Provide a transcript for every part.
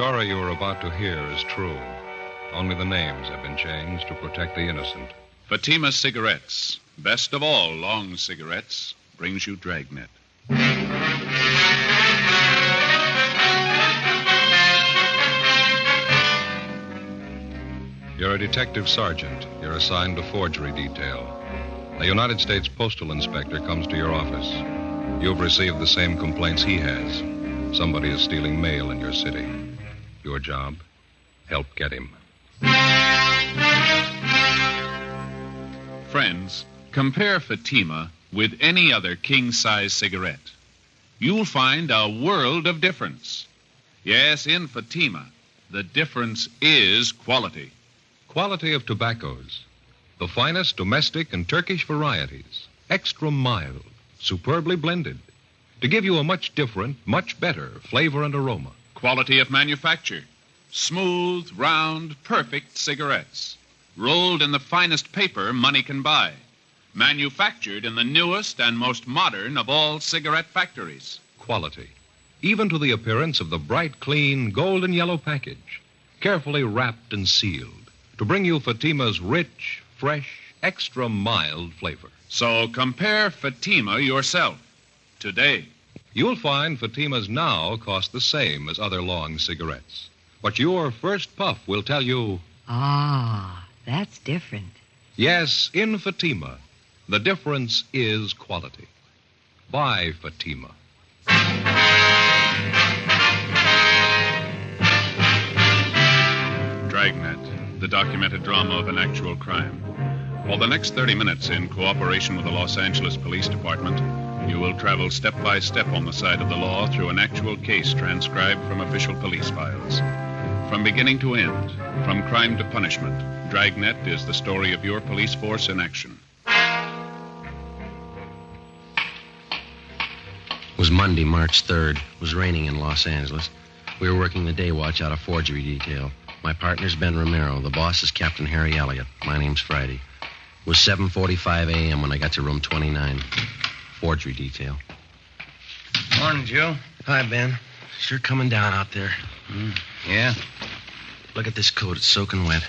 story you are about to hear is true. Only the names have been changed to protect the innocent. Fatima Cigarettes, best of all long cigarettes, brings you Dragnet. You're a detective sergeant. You're assigned to forgery detail. A United States postal inspector comes to your office. You've received the same complaints he has. Somebody is stealing mail in your city. Your job? Help get him. Friends, compare Fatima with any other king size cigarette. You'll find a world of difference. Yes, in Fatima, the difference is quality. Quality of tobaccos. The finest domestic and Turkish varieties. Extra mild, superbly blended. To give you a much different, much better flavor and aroma. Quality of manufacture. Smooth, round, perfect cigarettes. Rolled in the finest paper money can buy. Manufactured in the newest and most modern of all cigarette factories. Quality. Even to the appearance of the bright, clean, golden yellow package. Carefully wrapped and sealed to bring you Fatima's rich, fresh, extra mild flavor. So compare Fatima yourself today. You'll find Fatima's now cost the same as other long cigarettes. But your first puff will tell you Ah, that's different. yes, in Fatima, the difference is quality. Buy Fatima. Dragnet, the documented drama of an actual crime. For the next 30 minutes, in cooperation with the Los Angeles Police Department, you will travel step by step on the side of the law through an actual case transcribed from official police files. From beginning to end, from crime to punishment, Dragnet is the story of your police force in action. It was Monday, March 3rd. It was raining in Los Angeles. We were working the day watch out of forgery detail. My partner's Ben Romero. The boss is Captain Harry Elliott. My name's Friday. It was 7.45 a.m. when I got to room 29. Forgery detail. Morning, Joe. Hi, Ben. Sure coming down out there. Hmm. Yeah. Look at this coat. It's soaking wet.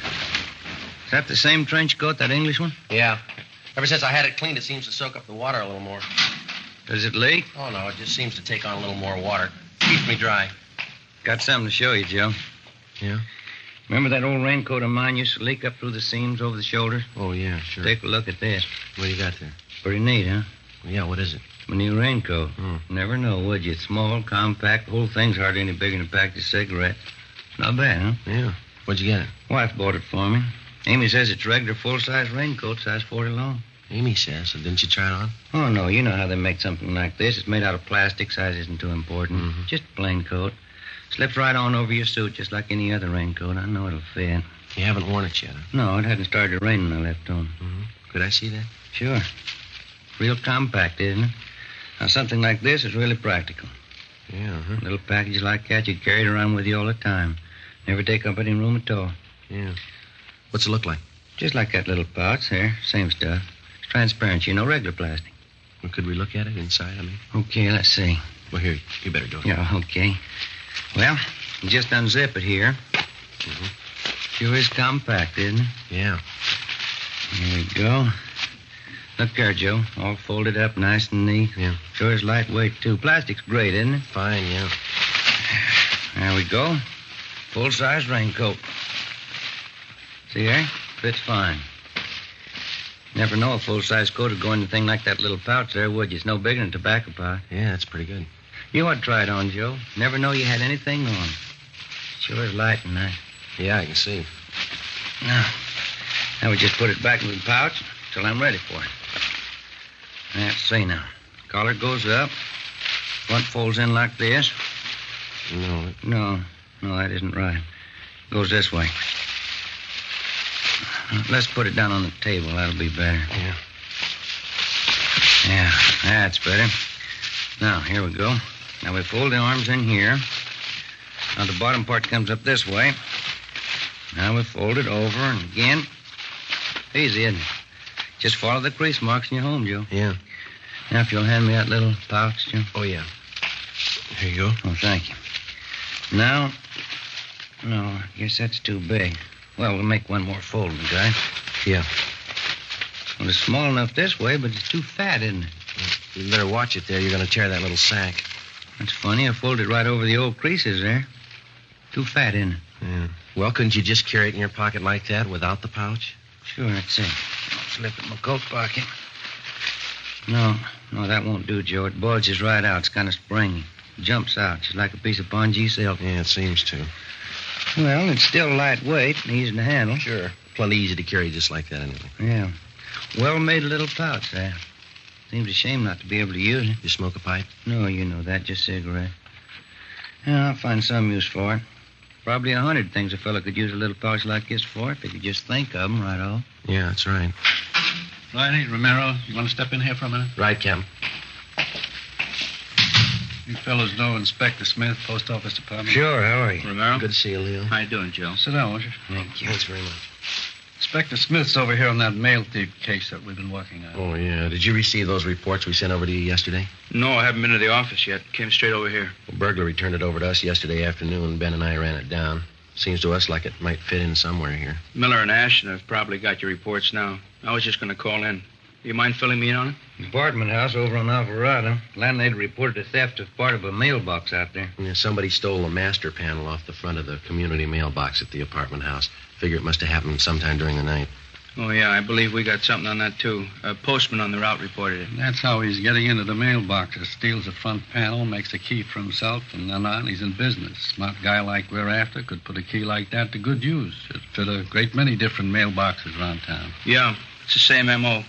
Is that the same trench coat, that English one? Yeah. Ever since I had it cleaned, it seems to soak up the water a little more. Does it leak? Oh, no. It just seems to take on a little more water. Keeps me dry. Got something to show you, Joe. Yeah? Remember that old raincoat of mine used to leak up through the seams over the shoulders? Oh, yeah, sure. Take a look at this. What do you got there? Pretty neat, huh? Yeah, what is it? My new raincoat. Hmm. Never know, would you? It's small, compact, the whole thing's hardly any bigger than a pack of cigarettes. Not bad, huh? Yeah. Where'd you get it? Wife bought it for me. Amy says it's regular full-size raincoat, size 40 long. Amy says. So didn't you try it on? Oh, no, you know how they make something like this. It's made out of plastic. Size isn't too important. Mhm. Just a plain coat. Slips right on over your suit just like any other raincoat. I know it'll fit. You haven't worn it yet, huh? No, it hadn't started to rain when I left home. Could I see that? Sure. Real compact, isn't it? Now, something like this is really practical. Yeah, huh? A little package like that, you'd carry it around with you all the time. Never take up any room at all. Yeah. What's it look like? Just like that little pouch there. Same stuff. It's transparent, you know, regular plastic. Well, could we look at it inside? I mean, Okay, let's see. well, here, you better do it. Yeah, okay. Well, you just unzip it here. Mm-hmm. Sure is compact, isn't it? Yeah. Here we go. Look there, Joe. All folded up nice and neat. Yeah. Sure is lightweight, too. Plastic's great, isn't it? Fine, yeah. There we go. Full size raincoat. See there? Fits fine. Never know a full size coat would go in a thing like that little pouch there, would you? It's no bigger than a tobacco pouch. Yeah, that's pretty good. You ought to try it on, Joe. Never know you had anything on. Sure is light and nice. Yeah, I can see. Now, now we just put it back in the pouch till I'm ready for it. Let's see now. Collar goes up. Front folds in like this. No, it- No, no, that isn't right. Goes this way. Let's put it down on the table. That'll be better. Yeah. Yeah, that's better. Now, here we go. Now we fold the arms in here. Now the bottom part comes up this way. Now we fold it over and again. Easy, isn't it? Just follow the crease marks and you're home, Joe. yeah. Now, if you'll hand me that little pouch, Joe. Oh, yeah. Here you go. Oh, thank you. Now, No, I guess that's too big. Well, we'll make one more fold, guy. Yeah. Well, it's small enough this way, but it's too fat, isn't it? You better watch it there. You're going to tear that little sack. That's funny. I folded right over the old creases there. Too fat, isn't it? Yeah. Well, couldn't you just carry it in your pocket like that without the pouch? Sure, that's it. I'll slip it in my coat pocket. No, no, that won't do, Joe. It bulges right out. It's kind of springy. Jumps out, just like a piece of pongee silk. Yeah, it seems to. Well, it's still lightweight and easy to handle. Sure. Plenty easy to carry just like that, anyway. Yeah. Well made little pouch there. Seems a shame not to be able to use it. You smoke a pipe? No, you know that, just cigarette. Yeah, I'll find some use for it. Probably a hundred things a fellow could use a little pouch like this for if he could just think of 'em right off. Yeah, that's right. Friday, Romero, you want to step in here for a minute? Right, Captain. You fellows know Inspector Smith, Post Office Department? Sure, how are you? Romero? Good to see you, Leo. How you doing, Joe? Sit down, won't you? Thank you. Thanks very much. Inspector Smith's over here on that mail thief case that we've been working on. Oh, yeah. Did you receive those reports we sent over to you yesterday? No, I haven't been to the office yet. Came straight over here. Well, burglar turned it over to us yesterday afternoon. Ben and I ran it down. Seems to us like it might fit in somewhere here. Miller and Ashton have probably got your reports now. I was just going to call in. You mind filling me in on it? Apartment house over on Alvarado. Landlady reported a theft of part of a mailbox out there. Yeah, somebody stole a master panel off the front of the community mailbox at the apartment house. Figure it must have happened sometime during the night. Oh, yeah, I believe we got something on that, too. A postman on the route reported it. That's how he's getting into the mailboxes. Steals the front panel, makes a key for himself, and then on he's in business. Smart guy like we're after could put a key like that to good use. It'd fit a great many different mailboxes around town. Yeah, it's the same M.O.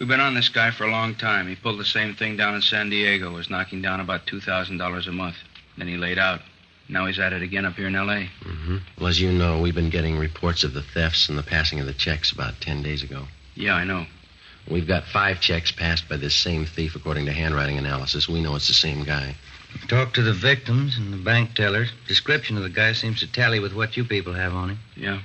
We've been on this guy for a long time. He pulled the same thing down in San Diego, was knocking down about $2,000 a month. Then he laid out. Now he's at it again up here in L.A. Mm-hmm. Well, as you know, we've been getting reports of the thefts and the passing of the checks about ten days ago. Yeah, I know. We've got five checks passed by this same thief, according to handwriting analysis. We know it's the same guy. Talked to the victims and the bank tellers. Description of the guy seems to tally with what you people have on him. Yeah.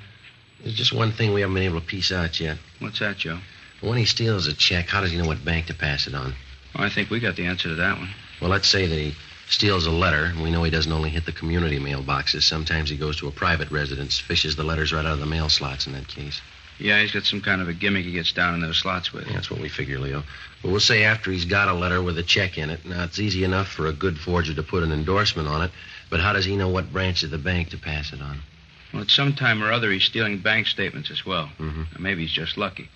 There's just one thing we haven't been able to piece out yet. What's that, Joe? When he steals a check, how does he know what bank to pass it on? Well, I think we got the answer to that one. Well, let's say that he steals a letter, and we know he doesn't only hit the community mailboxes. Sometimes he goes to a private residence, fishes the letters right out of the mail slots in that case. Yeah, he's got some kind of a gimmick he gets down in those slots with. Yeah, That's what we figure, Leo. But we'll say after he's got a letter with a check in it. Now, it's easy enough for a good forger to put an endorsement on it, but how does he know what branch of the bank to pass it on? Well, at some time or other, he's stealing bank statements as well. Mm-hmm. Maybe he's just lucky.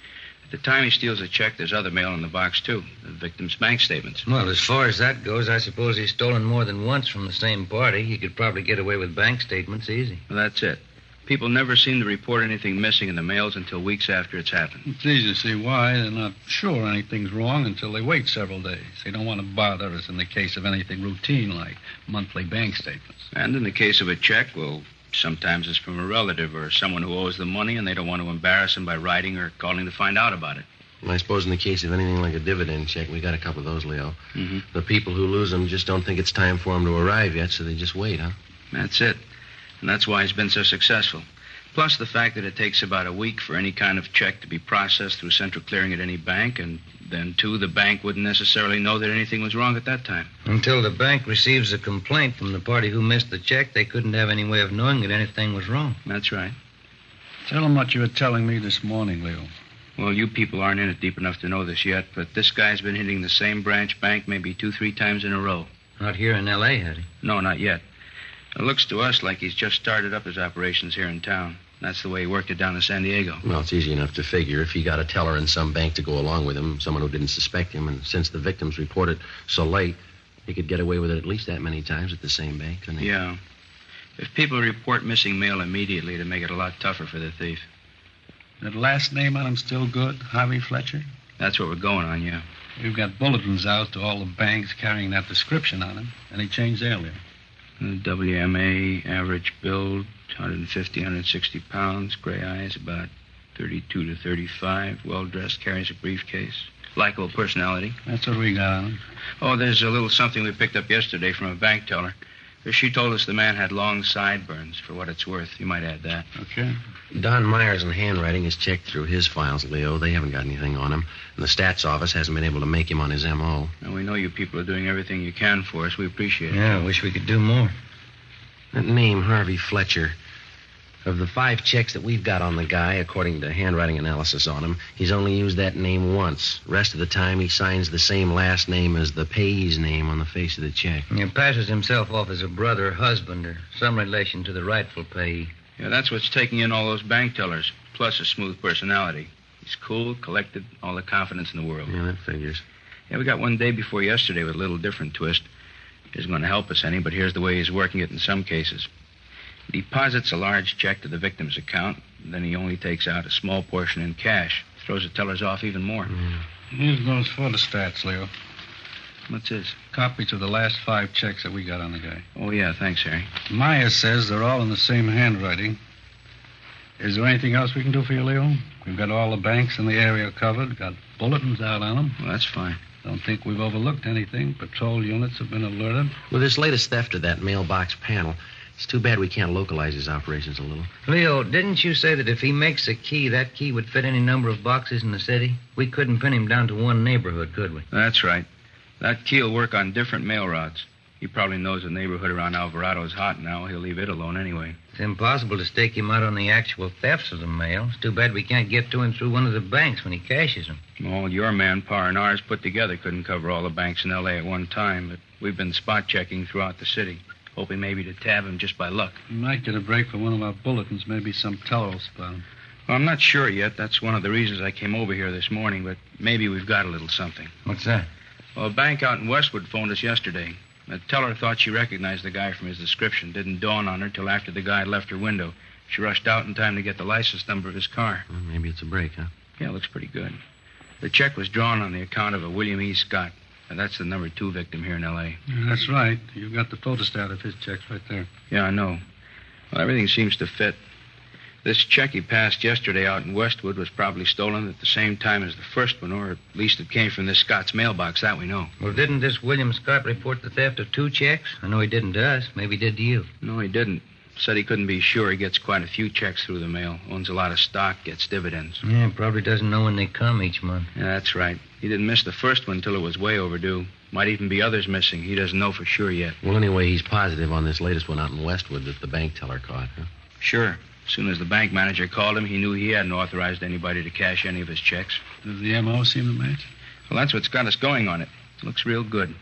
At the time he steals a check, there's other mail in the box, too. The victim's bank statements. Well, as far as that goes, I suppose he's stolen more than once from the same party. He could probably get away with bank statements easy. Well, that's it. People never seem to report anything missing in the mails until weeks after it's happened. It's easy to see why. They're not sure anything's wrong until they wait several days. They don't want to bother us in the case of anything routine like monthly bank statements. And in the case of a check, well, sometimes it's from a relative or someone who owes them money and they don't want to embarrass them by writing or calling to find out about it. I suppose in the case of anything like a dividend check, we got a couple of those, Leo. Mm-hmm. The people who lose them just don't think it's time for them to arrive yet, so they just wait, huh? That's it. And that's why he's been so successful. Plus the fact that it takes about a week for any kind of check to be processed through central clearing at any bank, and then, too, the bank wouldn't necessarily know that anything was wrong at that time. Until the bank receives a complaint from the party who missed the check, they couldn't have any way of knowing that anything was wrong. That's right. Tell them what you were telling me this morning, Leo. Well, you people aren't in it deep enough to know this yet, but this guy's been hitting the same branch bank maybe two, three times in a row. Not here in L.A., had he? No, not yet. It looks to us like he's just started up his operations here in town. That's the way he worked it down in San Diego. Well, it's easy enough to figure. If he got a teller in some bank to go along with him, someone who didn't suspect him, and since the victims reported so late, he could get away with it at least that many times at the same bank, couldn't he? Yeah. If people report missing mail immediately, it'd make it a lot tougher for the thief. That last name on him still good? Harvey Fletcher? That's what we're going on, yeah. We've got bulletins out to all the banks carrying that description on him, and he changed earlier. WMA, average build, 150, 160 pounds, gray eyes, about 32 to 35, well dressed, carries a briefcase. Likeable personality. That's what we got on him. Oh, there's a little something we picked up yesterday from a bank teller. She told us the man had long sideburns, for what it's worth. You might add that. Okay. Don Myers in handwriting has checked through his files, Leo. They haven't got anything on him. And the stats office hasn't been able to make him on his M.O. And we know you people are doing everything you can for us. We appreciate it. Yeah, I wish we could do more. That name, Harvey Fletcher, Of the five checks that we've got on the guy, according to handwriting analysis on him, he's only used that name once. Rest of the time, he signs the same last name as the payee's name on the face of the check. He passes himself off as a brother, husband, or some relation to the rightful payee. Yeah, that's what's taking in all those bank tellers, plus a smooth personality. He's cool, collected, all the confidence in the world. Yeah, that figures. Yeah, we got one day before yesterday with a little different twist. Isn't going to help us any, but here's the way he's working it in some cases. He deposits a large check to the victim's account, then he only takes out a small portion in cash. Throws the tellers off even more. Mm. Here's those photostats, Leo. What's this? Copies of the last five checks that we got on the guy. Oh, yeah, thanks, Harry. Myers says they're all in the same handwriting. Is there anything else we can do for you, Leo? We've got all the banks in the area covered, got bulletins out on them. Well, that's fine. Don't think we've overlooked anything. Patrol units have been alerted. With this latest theft of that mailbox panel, it's too bad we can't localize his operations a little. Leo, didn't you say that if he makes a key, that key would fit any number of boxes in the city? We couldn't pin him down to one neighborhood, could we? That's right. That key will work on different mail routes. He probably knows the neighborhood around Alvarado is hot now. He'll leave it alone anyway. It's impossible to stake him out on the actual thefts of the mail. It's too bad we can't get to him through one of the banks when he cashes them. All your manpower and ours put together couldn't cover all the banks in L.A. at one time, but we've been spot checking throughout the city, hoping maybe to tab him just by luck. We might get a break from one of our bulletins. Maybe some teller will spot him. Well, I'm not sure yet. That's one of the reasons I came over here this morning, but maybe we've got a little something. What's that? Well, a bank out in Westwood phoned us yesterday. The teller thought she recognized the guy from his description. Didn't dawn on her till after the guy had left her window. She rushed out in time to get the license number of his car. Well, maybe it's a break, huh? Yeah, looks pretty good. The check was drawn on the account of a William E. Scott. And that's the number two victim here in L.A. Yeah, that's right. You've got the photostat of his checks right there. Yeah, I know. Well, everything seems to fit. This check he passed yesterday out in Westwood was probably stolen at the same time as the first one, or at least it came from this Scott's mailbox. That we know. Well, didn't this William Scott report the theft of two checks? I know he didn't to us. Maybe he did to you. No, he didn't. Said he couldn't be sure. He gets quite a few checks through the mail. Owns a lot of stock, gets dividends. Yeah, probably doesn't know when they come each month. Yeah, that's right. He didn't miss the first one till it was way overdue. Might even be others missing. He doesn't know for sure yet. Well, anyway, he's positive on this latest one out in Westwood that the bank teller caught, huh? Sure. As soon as the bank manager called him, he knew he hadn't authorized anybody to cash any of his checks. Does the MO seem to match? Well, that's what's got us going on it. Looks real good.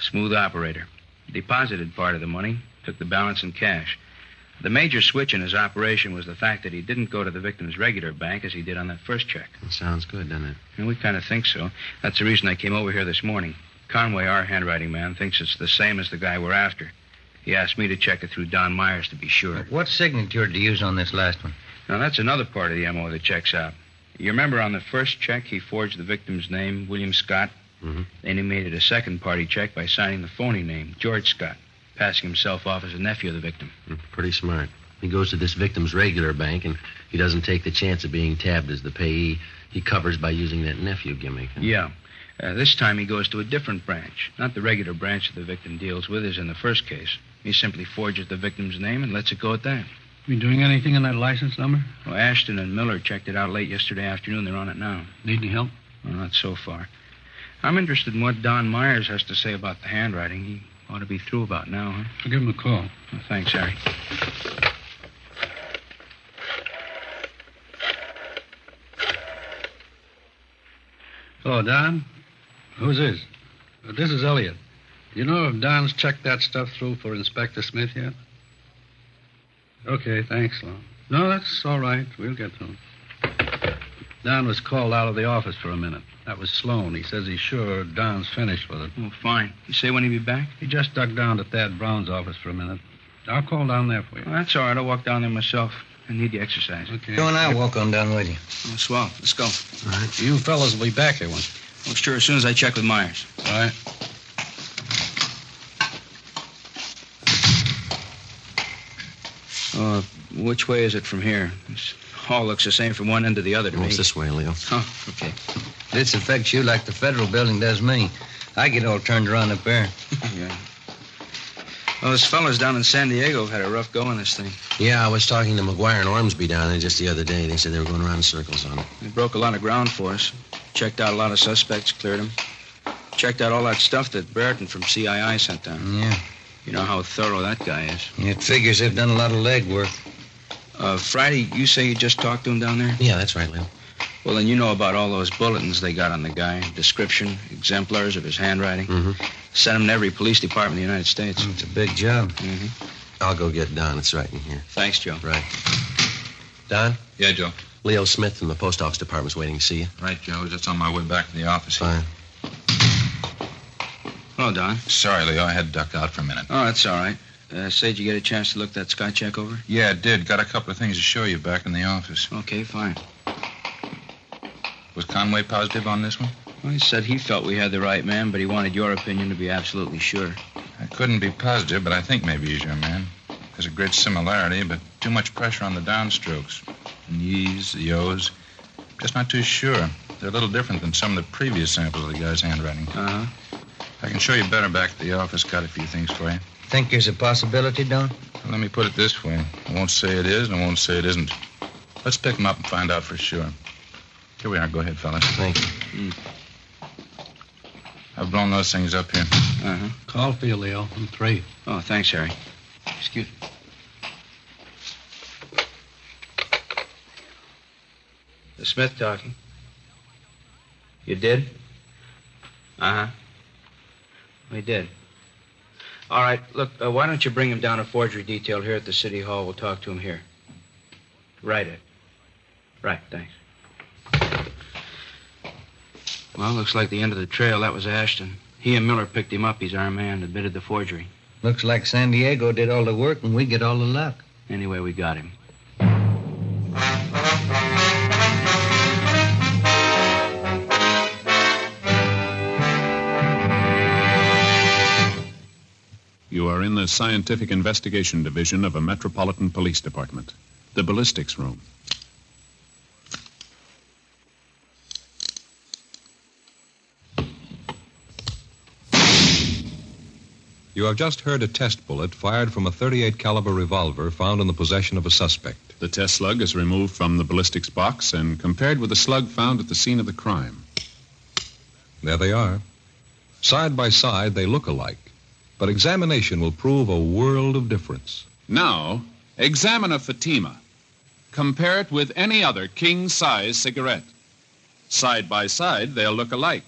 Smooth operator. Deposited part of the money, took the balance in cash. The major switch in his operation was the fact that he didn't go to the victim's regular bank as he did on that first check. It sounds good, doesn't it? And we kind of think so. That's the reason I came over here this morning. Conway, our handwriting man, thinks it's the same as the guy we're after. He asked me to check it through Don Myers to be sure. What signature did you use on this last one? Now, that's another part of the MO that checks out. You remember on the first check, he forged the victim's name, William Scott? Mm-hmm. Then he made it a second party check by signing the phony name, George Scott, passing himself off as a nephew of the victim. Mm, Pretty smart. He goes to this victim's regular bank, and he doesn't take the chance of being tabbed as the payee. He covers by using that nephew gimmick. huh? Yeah. Uh, this time he goes to a different branch, not the regular branch that the victim deals with, as in the first case. He simply forges the victim's name and lets it go at that. We doing anything on that license number? Well, Ashton and Miller checked it out late yesterday afternoon. They're on it now. Need any help? Well, not so far. I'm interested in what Don Myers has to say about the handwriting. He ought to be through about now, huh? I'll give him a call. Thanks, Harry. Hello, Don. Who's this? Uh, this is Elliott. You know if Don's checked that stuff through for Inspector Smith yet? Okay, thanks, Lon. No, that's all right. We'll get to him. Don was called out of the office for a minute. That was Sloan. He says he's sure Don's finished with it. Oh, fine. You say when he'll be back? He just ducked down to Thad Brown's office for a minute. I'll call down there for you. Well, that's all right. I'll walk down there myself. I need the exercise. Okay. Go and I'll walk on down with you. Oh, swell. Let's go. All right. You fellas will be back here once. Oh, sure, as soon as I check with Myers. All right. Uh, which way is it from here? This hall looks the same from one end to the other to me. it's this way, Leo. Oh, okay. This affects you like the federal building does me. I get all turned around up there. yeah. Well, those fellas down in San Diego have had a rough go on this thing. Yeah, I was talking to McGuire and Ormsby down there just the other day. They said they were going around in circles on it. They broke a lot of ground for us. Checked out a lot of suspects, cleared them. Checked out all that stuff that Brereton from CII sent down. Yeah. You know how thorough that guy is. It figures they've done a lot of legwork. Uh, Friday, you say you just talked to him down there? Yeah, that's right, Leo. Well, then you know about all those bulletins they got on the guy. Description, exemplars of his handwriting. Mm-hmm. Sent them to every police department in the United States. It's a big job. Mm-hmm. I'll go get Don. It's right in here. Thanks, Joe. Right. Don? Yeah, Joe. Leo Smith from the post office department's waiting to see you. Right, Joe. I was just on my way back to the office. Fine. Hello, Don. Sorry, Leo. I had to duck out for a minute. Oh, that's all right. Uh, say, did you get a chance to look that sky check over? Yeah, I did. Got a couple of things to show you back in the office. Okay, fine. Was Conway positive on this one? Well, he said he felt we had the right man, but he wanted your opinion to be absolutely sure. I couldn't be positive, but I think maybe he's your man. There's a great similarity, but too much pressure on the downstrokes. The ye's, the O's. Just not too sure. They're a little different than some of the previous samples of the guy's handwriting. Uh-huh. I can show you better back at the office. Got a few things for you. Think there's a possibility, Don? Let me put it this way. I won't say it is, and I won't say it isn't. Let's pick him up and find out for sure. Here we are. Go ahead, fellas. Thank you. I've blown those things up here. Uh-huh. Call for you, Leo. I'm three. Oh, thanks, Harry. Excuse me. The Smith talking. You did? Uh huh. We did. All right, look, uh, why don't you bring him down to forgery detail here at the city hall? We'll talk to him here. Right, Ed. Right, thanks. Well, looks like the end of the trail. That was Ashton. He and Miller picked him up. He's our man, admitted the forgery. Looks like San Diego did all the work and we get all the luck. Anyway, we got him. In the Scientific Investigation Division of a Metropolitan Police Department, the ballistics room. You have just heard a test bullet fired from a 38 caliber revolver found in the possession of a suspect. The test slug is removed from the ballistics box and compared with the slug found at the scene of the crime. There they are. Side by side, they look alike. But examination will prove a world of difference. Now, examine a Fatima. Compare it with any other king size cigarette. Side by side, they'll look alike.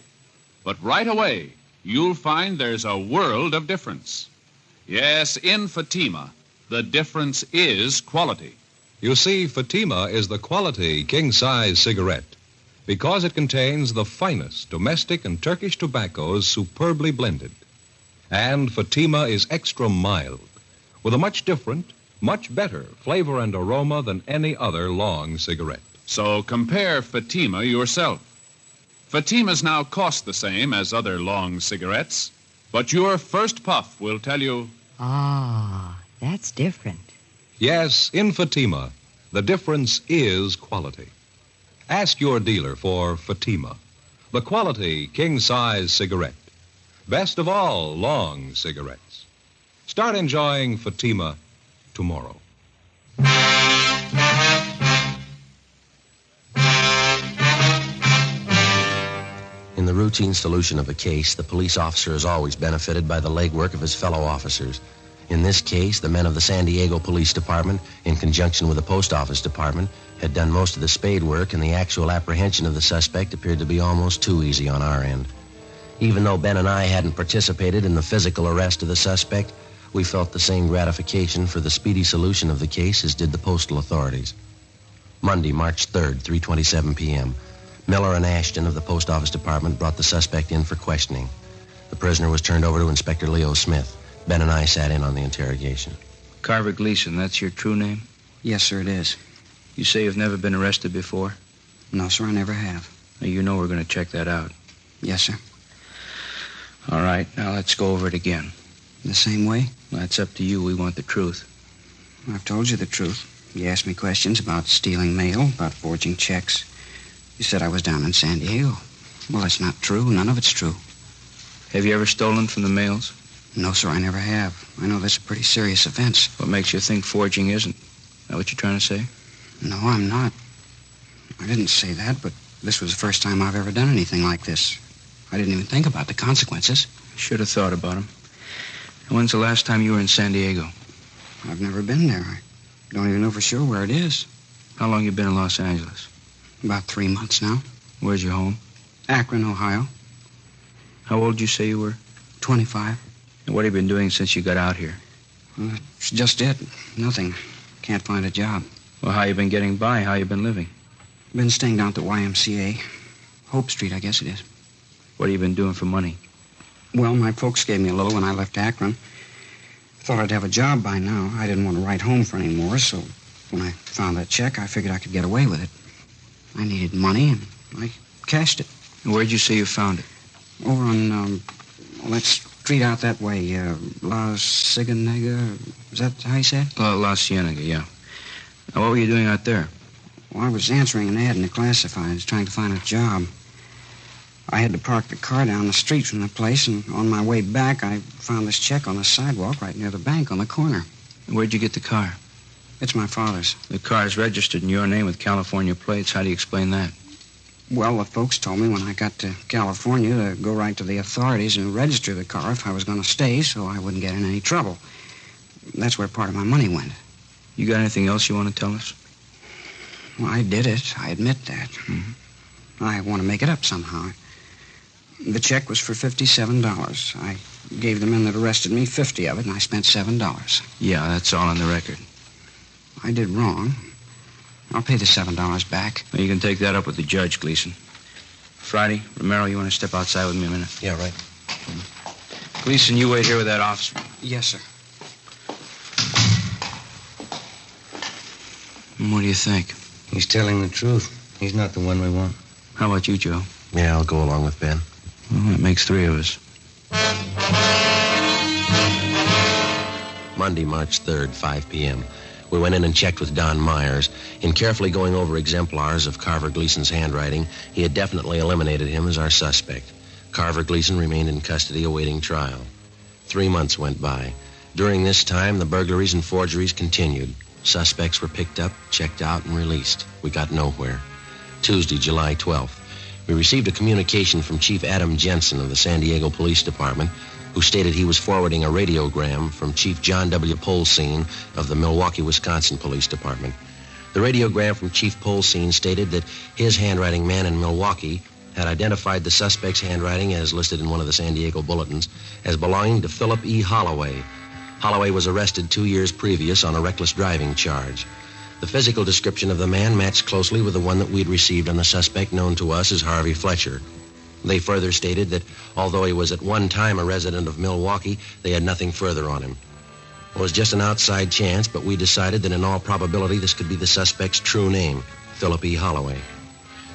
But right away, you'll find there's a world of difference. Yes, in Fatima, the difference is quality. You see, Fatima is the quality king size cigarette because it contains the finest domestic and Turkish tobaccos superbly blended. And Fatima is extra mild with a much different, much better flavor and aroma than any other long cigarette. So compare Fatima yourself. Fatimas now cost the same as other long cigarettes, but your first puff will tell you Ah, that's different. Yes, in Fatima, the difference is quality. Ask your dealer for Fatima, the quality king size cigarette. Best of all long cigarettes. Start enjoying Fatima tomorrow. In the routine solution of a case, the police officer is always benefited by the legwork of his fellow officers. In this case, the men of the San Diego Police Department, in conjunction with the Post Office Department, had done most of the spade work, and the actual apprehension of the suspect appeared to be almost too easy on our end. Even though Ben and I hadn't participated in the physical arrest of the suspect, we felt the same gratification for the speedy solution of the case as did the postal authorities. Monday, March 3rd, 3:27 p.m. Miller and Ashton of the Post Office Department brought the suspect in for questioning. The prisoner was turned over to Inspector Leo Smith. Ben and I sat in on the interrogation. Carver Gleason, that's your true name? Yes, sir, it is. You say you've never been arrested before? No, sir, I never have. Now, you know we're going to check that out. Yes, sir. All right, now let's go over it again. The same way? That's up to you. We want the truth. I've told you the truth. You asked me questions about stealing mail, about forging checks. You said I was down in San Diego. Well, that's not true. None of it's true. Have you ever stolen from the mails? No, sir, I never have. I know that's a pretty serious offense. What makes you think forging isn't? Is That what you're trying to say? No, I'm not. I didn't say that, but this was the first time I've ever done anything like this. I didn't even think about the consequences. Should have thought about them. When's the last time you were in San Diego? I've never been there. I Don't even know for sure where it is. How long you been in Los Angeles? About three months now. Where's your home? Akron, Ohio. How old did you say you were? 25. And what have you been doing since you got out here? Uh, well, that's just it. Nothing. Can't find a job. Well, how you been getting by? How you been living? Been staying down at the YMCA. Hope Street, I guess it is. What have you been doing for money? Well, my folks gave me a little when I left Akron. Thought I'd have a job by now. I didn't want to write home for any more, so when I found that check, I figured I could get away with it. I needed money, and I cashed it. And where'd you say you found it? Over on, um, well, that street out that way, uh, La Ciganega. Is that how you said? La, La Cienega, yeah. Now, what were you doing out there? Well, I was answering an ad in the classifieds, trying to find a job. I had to park the car down the street from the place, and on my way back, I found this check on the sidewalk right near the bank on the corner. Where'd you get the car? It's my father's. The car's registered in your name with California plates. How do you explain that? Well, the folks told me when I got to California to go right to the authorities and register the car if I was going to stay so I wouldn't get in any trouble. That's where part of my money went. You got anything else you want to tell us? Well, I did it. I admit that. Mm-hmm. I want to make it up somehow. The check was for $57. I gave the men that arrested me 50 of it, and I spent $7. Yeah, that's all on the record. I did wrong. I'll pay the $7 back. Well, you can take that up with the judge, Gleason. Friday, Romero, you want to step outside with me a minute? Yeah, right. Gleason, you wait here with that officer. Yes, sir. And what do you think? He's telling the truth. He's not the one we want. How about you, Joe? Yeah, I'll go along with Ben. Well, that makes three of us. Monday, March 3rd, 5 p.m. We went in and checked with Don Myers. In carefully going over exemplars of Carver Gleason's handwriting, he had definitely eliminated him as our suspect. Carver Gleason remained in custody awaiting trial. Three months went by. During this time, the burglaries and forgeries continued. Suspects were picked up, checked out, and released. We got nowhere. Tuesday, July 12th. We received a communication from Chief Adam Jansen of the San Diego Police Department, who stated he was forwarding a radiogram from Chief John W. Polcyn of the Milwaukee, Wisconsin Police Department. The radiogram from Chief Polcyn stated that his handwriting man in Milwaukee had identified the suspect's handwriting as listed in one of the San Diego bulletins as belonging to Philip E. Holloway. Holloway was arrested two years previous on a reckless driving charge. The physical description of the man matched closely with the one that we'd received on the suspect known to us as Harvey Fletcher. They further stated that although he was at one time a resident of Milwaukee, they had nothing further on him. It was just an outside chance, but we decided that in all probability this could be the suspect's true name, Philip E. Holloway.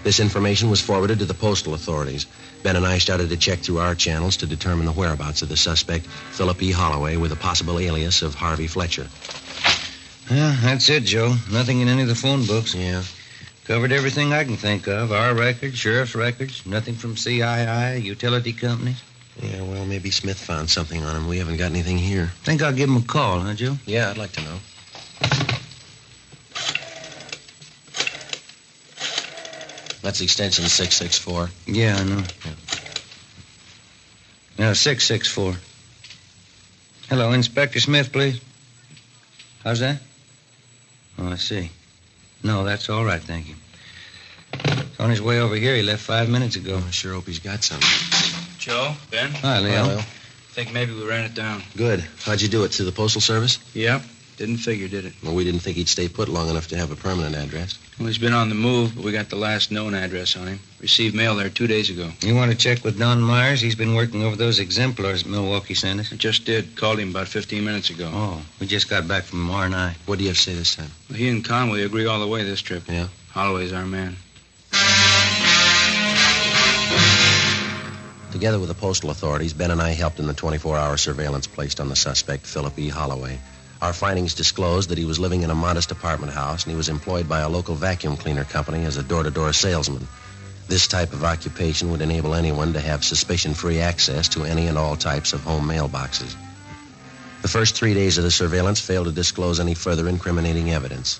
This information was forwarded to the postal authorities. Ben and I started to check through our channels to determine the whereabouts of the suspect, Philip E. Holloway, with a possible alias of Harvey Fletcher. Yeah, that's it, Joe. Nothing in any of the phone books. Yeah. Covered everything I can think of. Our records, sheriff's records, nothing from CII, utility companies. Yeah, well, maybe Smith found something on him. We haven't got anything here. Think I'll give him a call, huh, Joe? Yeah, I'd like to know. That's extension 664. Yeah, I know. Yeah, 664. Hello, Inspector Smith, please. How's that? Oh, I see. No, that's all right, thank you. He's on his way over here. He left five minutes ago. I sure hope he's got something. Joe, Ben, Hi, Leo. Well, think maybe we ran it down. good. How'd you do it? Through the Postal Service? Yep. Didn't figure, did it? Well, we didn't think he'd stay put long enough to have a permanent address. Well, he's been on the move, but we got the last known address on him. Received mail there two days ago. You want to check with Don Myers? He's been working over those exemplars Milwaukee sent us. I just did. Called him about 15 minutes ago. Oh, we just got back from R&I. What do you have to say this time? Well, he and Conway agree all the way this trip. Yeah? Holloway's our man. Together with the postal authorities, Ben and I helped in the 24-hour surveillance placed on the suspect, Philip E. Holloway. Our findings disclosed that he was living in a modest apartment house and he was employed by a local vacuum cleaner company as a door-to-door salesman. This type of occupation would enable anyone to have suspicion-free access to any and all types of home mailboxes. The first three days of the surveillance failed to disclose any further incriminating evidence.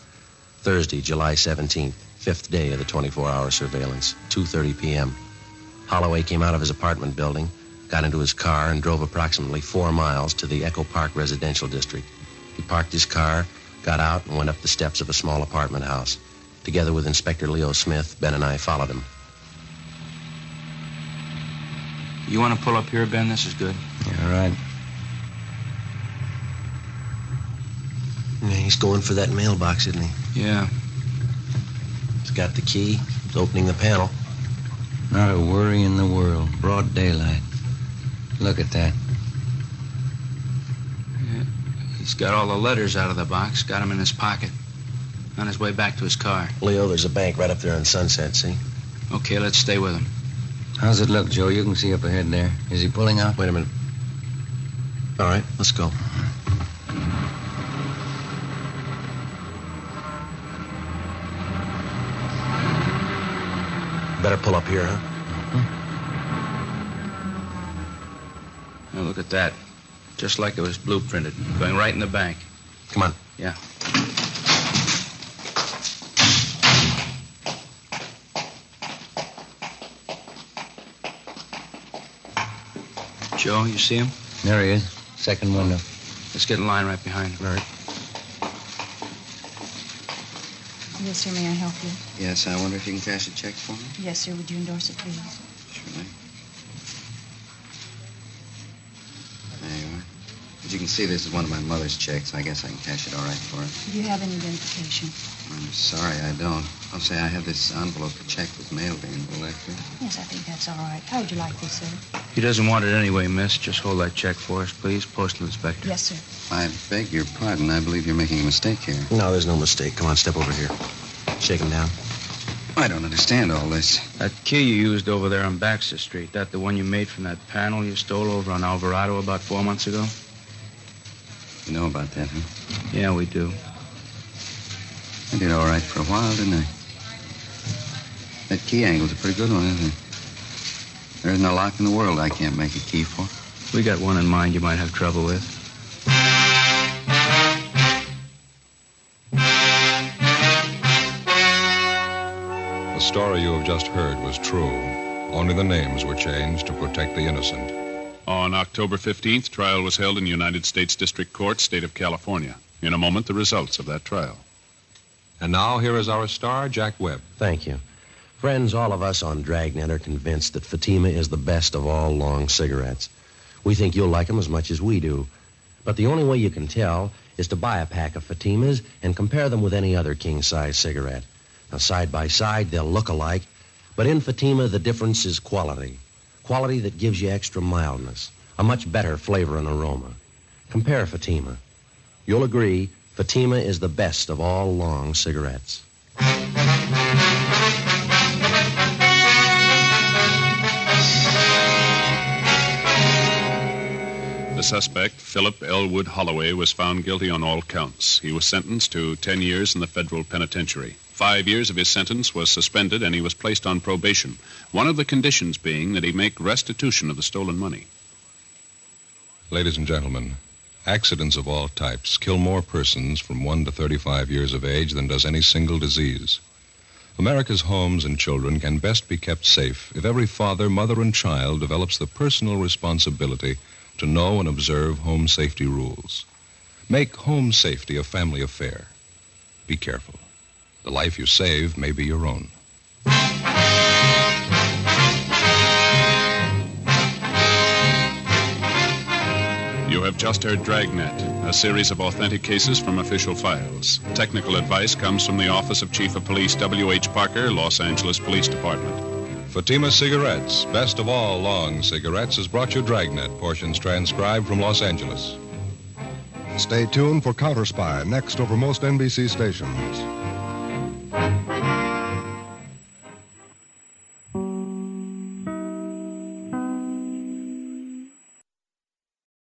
Thursday, July 17th, fifth day of the 24-hour surveillance, 2.30 p.m. Holloway came out of his apartment building, got into his car, and drove approximately four miles to the Echo Park residential district. He parked his car, got out, and went up the steps of a small apartment house. Together with Inspector Leo Smith, Ben and I followed him. You want to pull up here, Ben? This is good. Yeah, all right. Yeah, he's going for that mailbox, isn't he? Yeah. He's got the key. He's opening the panel. Not a worry in the world. Broad daylight. Look at that. He's got all the letters out of the box, got them in his pocket. On his way back to his car. Leo, there's a bank right up there on Sunset, see? Okay, let's stay with him. How's it look, Joe? You can see up ahead there. Is he pulling out? Wait a minute. All right, let's go. Better pull up here, huh? Now, look at that. Just like it was blueprinted. Going right in the bank. Come on. Yeah. Joe, you see him? There he is. Second window. Let's get in line right behind him. All right. Yes, sir. May I help you? Yes, I wonder if you can cash a check for me? Yes, sir. Would you endorse it, please? Surely. There you are. As you can see, this is one of my mother's checks. I guess I can cash it all right for her. Do you have any identification? I'm sorry, I don't. I'll say I have this envelope the check was mailed in. Will that do? Yes, I think that's all right. How would you like this, sir? He doesn't want it anyway, miss. Just hold that check for us, please. Postal inspector. Yes, sir. I beg your pardon. I believe you're making a mistake here. No, there's no mistake. Come on, step over here. Shake him down. I don't understand all this. That key you used over there on Baxter Street, that the one you made from that panel you stole over on Alvarado about four months ago? You know about that, huh? Yeah, we do. I did all right for a while, didn't I? That key angle's a pretty good one, isn't it? There isn't a lock in the world I can't make a key for. We got one in mind you might have trouble with. The story you have just heard was true. Only the names were changed to protect the innocent. On October 15th, trial was held in United States District Court, State of California. In a moment, the results of that trial. And now, here is our star, Jack Webb. Thank you. Friends, all of us on Dragnet are convinced that Fatima is the best of all long cigarettes. We think you'll like them as much as we do. But the only way you can tell is to buy a pack of Fatimas and compare them with any other king size cigarette. Now, side by side, they'll look alike, but in Fatima, the difference is quality. Quality that gives you extra mildness, a much better flavor and aroma. Compare Fatima. You'll agree Fatima is the best of all long cigarettes. The suspect, Philip Elwood Holloway, was found guilty on all counts. He was sentenced to 10 years in the federal penitentiary. Five years of his sentence was suspended and he was placed on probation, one of the conditions being that he make restitution of the stolen money. Ladies and gentlemen, accidents of all types kill more persons from 1 to 35 years of age than does any single disease. America's homes and children can best be kept safe if every father, mother, and child develops the personal responsibility to know and observe home safety rules. Make home safety a family affair. Be careful. The life you save may be your own. You have just heard Dragnet, a series of authentic cases from official files. Technical advice comes from the Office of Chief of Police W.H. Parker, Los Angeles Police Department. Fatima Cigarettes, best of all long cigarettes, has brought you Dragnet, portions transcribed from Los Angeles. Stay tuned for Counter Spy next over most NBC stations.